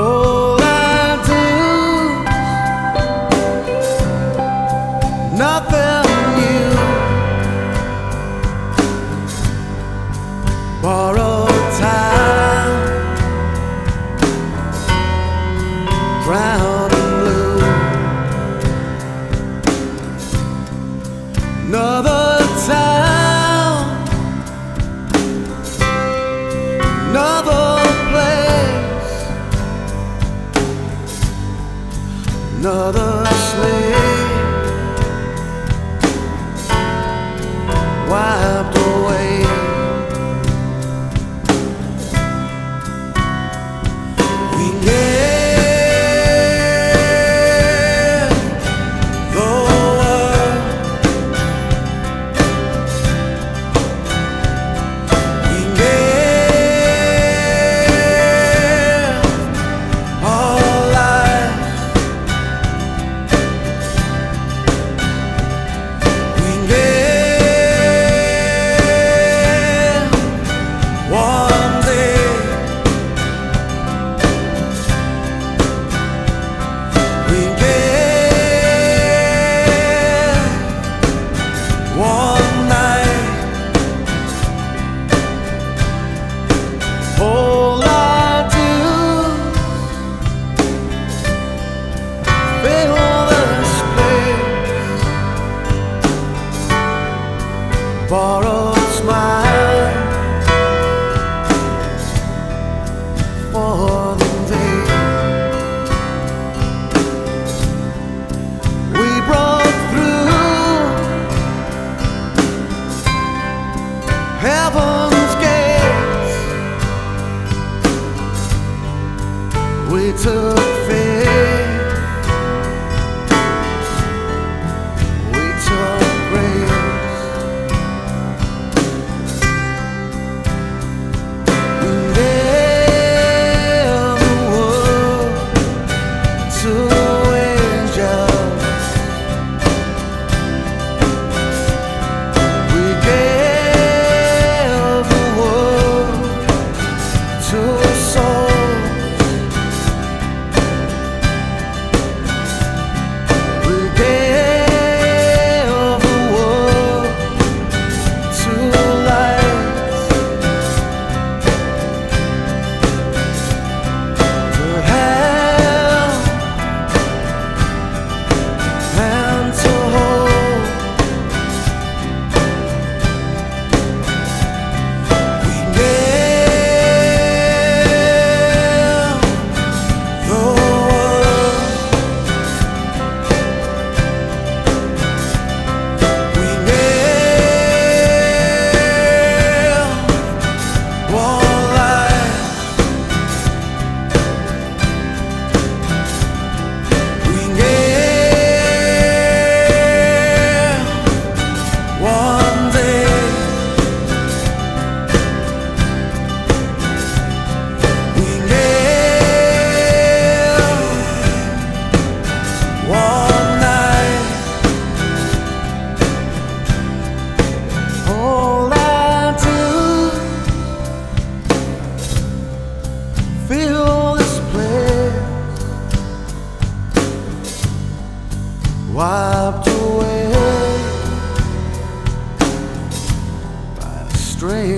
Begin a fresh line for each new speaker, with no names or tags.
Oh. Another. borrow fill this place. Wiped away by a stray